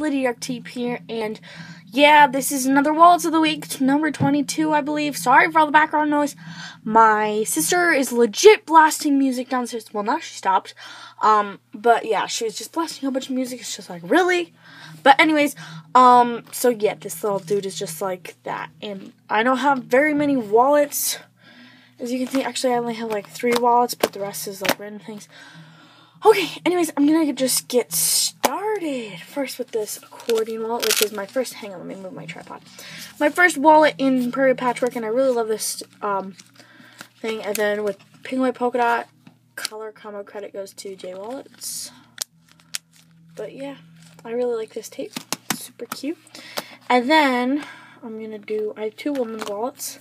Lydia Teep here, and yeah, this is another Wallets of the Week, number 22, I believe. Sorry for all the background noise. My sister is legit blasting music downstairs. Well, now she stopped. Um, but yeah, she was just blasting a bunch of music. It's just like, really? But anyways, um, so yeah, this little dude is just like that. And I don't have very many wallets. As you can see, actually, I only have like three wallets, but the rest is like random things. Okay, anyways, I'm gonna just get started first with this accordion wallet, which is my first. Hang on, let me move my tripod. My first wallet in Prairie Patchwork, and I really love this um, thing. And then with Pink White Polka Dot, color combo credit goes to J Wallets. But yeah, I really like this tape. super cute. And then I'm gonna do. I have two women's wallets.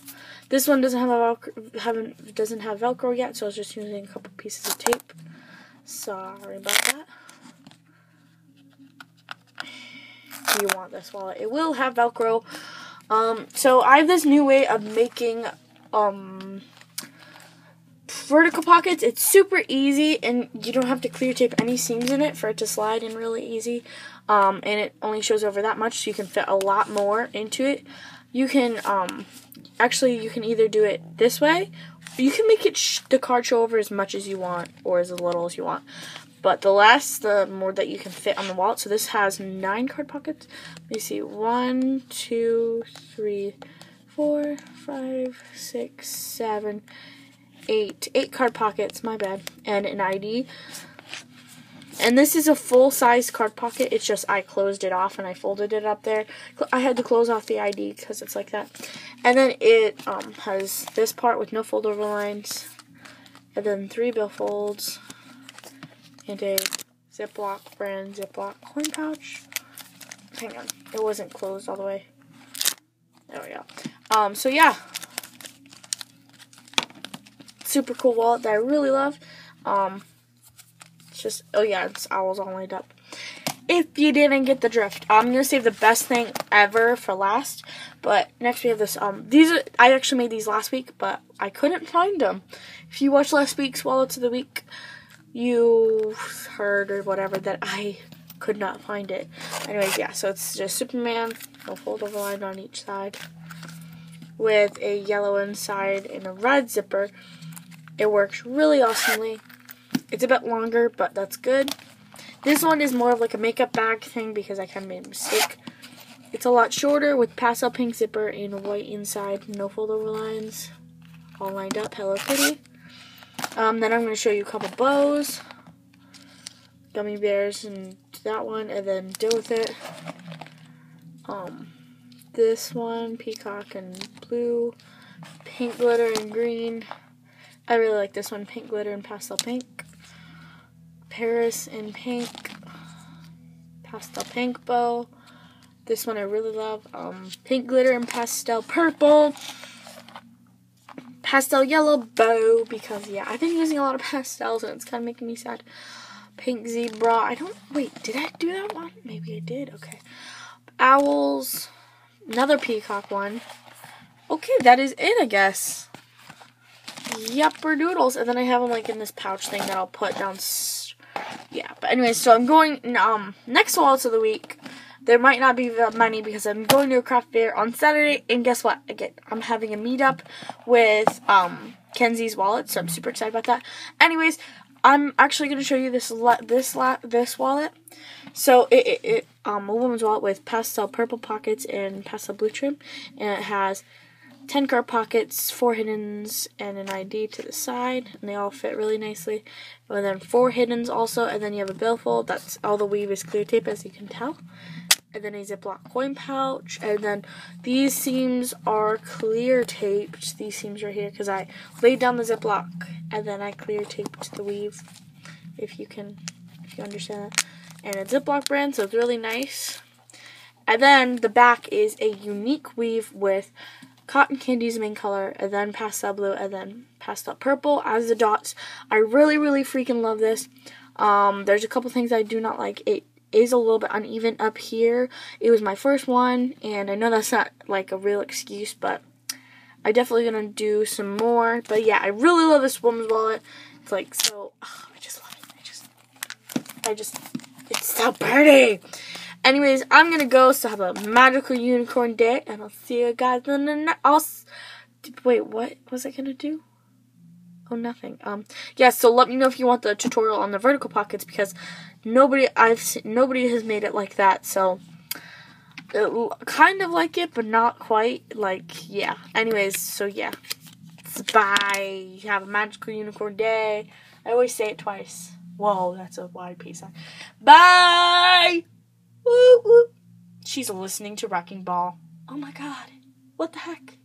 This one doesn't have a Velcro, haven't doesn't have Velcro yet, so I was just using a couple pieces of tape. Sorry about that. You want this wallet. It will have Velcro. Um, so I have this new way of making um, vertical pockets. It's super easy and you don't have to clear tape any seams in it for it to slide in really easy. Um, and it only shows over that much so you can fit a lot more into it. You can, um, actually you can either do it this way you can make it the card show over as much as you want or as little as you want. But the less, the more that you can fit on the wallet. So this has nine card pockets. Let me see. One, two, three, four, five, six, seven, eight. Eight card pockets, my bad. And an ID. And this is a full size card pocket. It's just I closed it off and I folded it up there. I had to close off the ID because it's like that. And then it um, has this part with no fold over lines. And then three bill folds. And a Ziploc brand Ziploc coin pouch. Hang on. It wasn't closed all the way. There we go. Um, so yeah. Super cool wallet that I really love. Um, just, oh yeah, it's owls all lined up. If you didn't get the drift, I'm gonna save the best thing ever for last. But next we have this. Um, these are I actually made these last week, but I couldn't find them. If you watched last week's Wallets of the Week, you heard or whatever that I could not find it. Anyways, yeah. So it's just Superman, a fold over line on each side, with a yellow inside and a red zipper. It works really awesomely. It's a bit longer, but that's good. This one is more of like a makeup bag thing because I kind of made a mistake. It's a lot shorter with pastel pink zipper and white inside, no fold over lines, all lined up, Hello Kitty. Um, then I'm going to show you a couple bows, gummy bears and that one, and then deal with it. Um, this one, peacock and blue, pink glitter and green. I really like this one, pink glitter and pastel pink. Paris in pink, pastel pink bow. This one I really love. Um, pink glitter and pastel purple. Pastel yellow bow because yeah, I've been using a lot of pastels and it's kind of making me sad. Pink zebra. I don't wait. Did I do that one? Maybe I did. Okay. Owls. Another peacock one. Okay, that is it. I guess. Yupper doodles. And then I have them like in this pouch thing that I'll put down yeah, but anyway, so I'm going, um, next wallets of the week, there might not be that many because I'm going to a craft fair on Saturday, and guess what? Again, I'm having a meetup with, um, Kenzie's wallet, so I'm super excited about that. Anyways, I'm actually going to show you this this this wallet. So it, it, it um a woman's wallet with pastel purple pockets and pastel blue trim, and it has 10 card pockets, 4 hiddens, and an ID to the side, and they all fit really nicely. And then 4 hiddens also, and then you have a billfold. That's all the weave is clear tape, as you can tell. And then a Ziploc coin pouch, and then these seams are clear taped. These seams right here, because I laid down the Ziploc, and then I clear taped the weave, if you can, if you understand that. And a Ziploc brand, so it's really nice. And then the back is a unique weave with cotton candy's main color, and then pastel blue, and then pastel purple as the dots. I really, really freaking love this. Um, there's a couple things I do not like. It is a little bit uneven up here. It was my first one, and I know that's not like a real excuse, but I definitely gonna do some more. But yeah, I really love this woman's wallet. It's like so. Oh, I just love it. I just, I just, it's so pretty. Anyways, I'm gonna go. So have a magical unicorn day, and I'll see you guys in the next. I'll. Wait, what was I gonna do? Oh, nothing. Um, yeah. So let me know if you want the tutorial on the vertical pockets because nobody I've nobody has made it like that. So it, kind of like it, but not quite. Like yeah. Anyways, so yeah. Bye. Have a magical unicorn day. I always say it twice. Whoa, that's a wide sign. Bye. Woo, woo. She's listening to Wrecking Ball. Oh my god. What the heck?